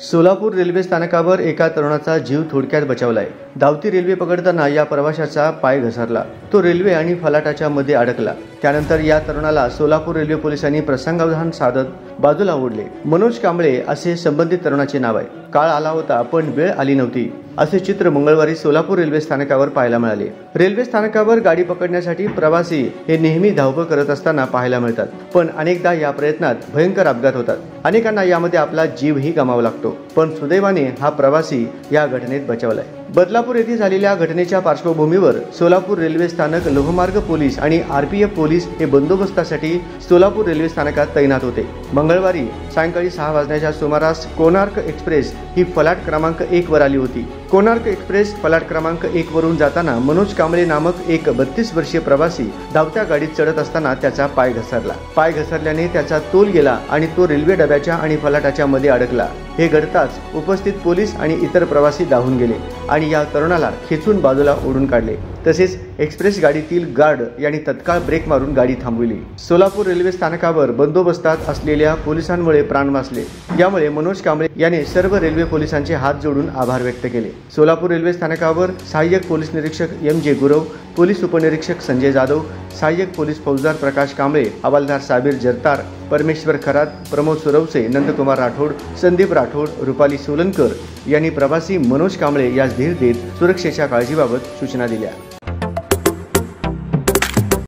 Solapur railway स्थानकावर एका तरुणाचा जीव थोडक्यात बचावलाय. धावती रेल्वे पकडताना या प्रवाशाचा पाय घसरला. तो रेल्वे आणि फलाटाच्या मध्ये अडकला. त्यानंतर या तरुणाला सोलापूर रेल्वे पोलिसांनी प्रसंगावधान साधत बाजूला ओढले. मनोज कांबळे असे संबंधित तरुणाचे नाव आहे. काळ आला होता पण वेळ आली नव्हती असे चित्र मंगळवारी सोलापूर रेल्वे स्थानकावर पाहायला मिळाले. रेल्वे स्थानकावर गाडी पकडण्यासाठी प्रवासी हे नेहमी धावपळ करत असताना पाहायला मिळतात पण अनेकदा या प्रयत्नात भयंकर अपघात होतात. अनेकांना यामध्ये आपला जीवही गमावा लागतो पण सुदैवाने हा प्रवासी या घटनेत बचावलाय. बदलापूर येथे झालेल्या घटनेच्या पार्श्वभूमीवर सोलापूर रेल्वे स्थानक लोहमार्ग पोलीस आणि आरपीएफ पोलीस हे बंदोबस्तासाठी सोलापूर रेल्वे स्थानकात तैनात होते. मंगळवारी सायंकाळी सहा वाजण्याच्या सुमारास कोणार्क एक्सप्रेस ही फलाट क्रमांक एक वर आली होती. कोणार्क एक्सप्रेस फलाट क्रमांक एक वरून जाताना मनोज कांबळे नामक एक बत्तीस वर्षीय प्रवासी धावत्या गाडीत चढत असताना त्याचा पाय घसरला. पाय घसरल्याने त्याचा तोल गेला आणि तो रेल्वे डब्याच्या आणि फलाटाच्या मध्ये अडकला. हे घडताच उपस्थित पोलीस आणि इतर प्रवासी धावून गेले आणि या तरुणाला खेचून बाजूला ओढून काढले. तसेच एक्सप्रेस गाडीतील गार्ड यांनी तत्काळ ब्रेक मारून गाडी थांबविली. सोलापूर रेल्वे स्थानकावर बंदोबस्तात असलेल्या पोलिसांमुळे प्राण वाचले. यामुळे मनोज कांबळे याने सर्व रेल्वे पोलिसांचे हात जोडून आभार व्यक्त केले. सोलापूर रेल्वे स्थानकावर सहाय्यक पोलीस निरीक्षक एम जे गुरव पोलीस उपनिरीक्षक संजय जाधव सहाय्यक पोलीस फौजदार प्रकाश कांबळे हवालदार साबीर जरतार परमेश्वर खरात प्रमोद सुरवसे नंदकुमार राठोड संदीप राठोड रुपाली सोलनकर यांनी प्रवासी मनोज कांबळे यास धीर देत सुरक्षेच्या काळजीबाबत सूचना दिल्या.